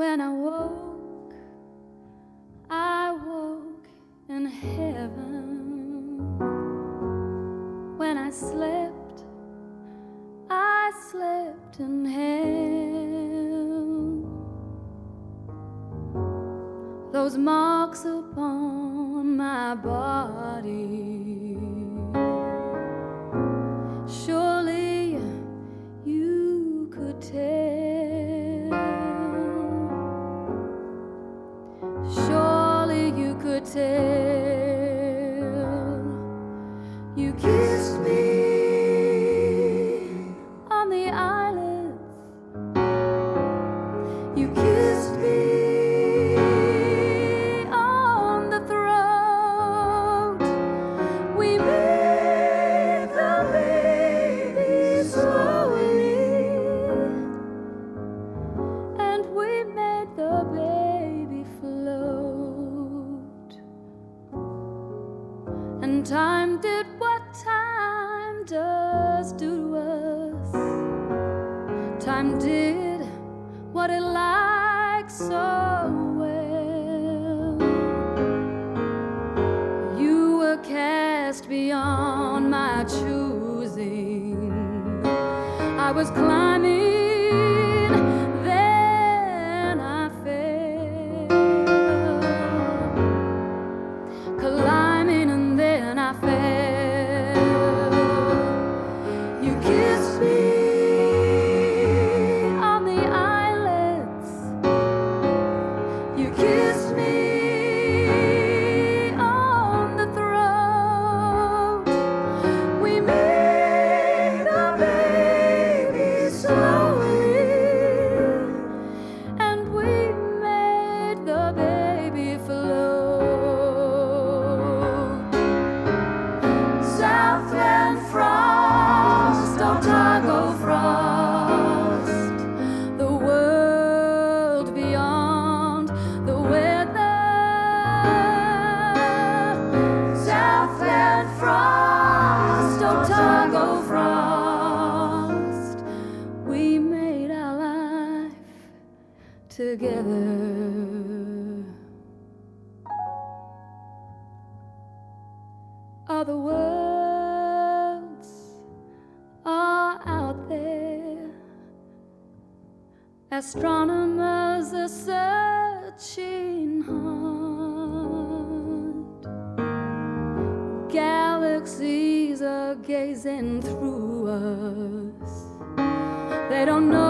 When I woke, I woke in heaven. When I slept, I slept in hell. Those marks upon my body. Kissed me on the eyelids. You kissed me on the throat. We made the baby slowly, and we made the baby float. And time did time does do to us. Time did what it likes so well. You were cast beyond my choosing. I was climbing, together. Other worlds are out there. Astronomers are searching hard. Galaxies are gazing through us. They don't know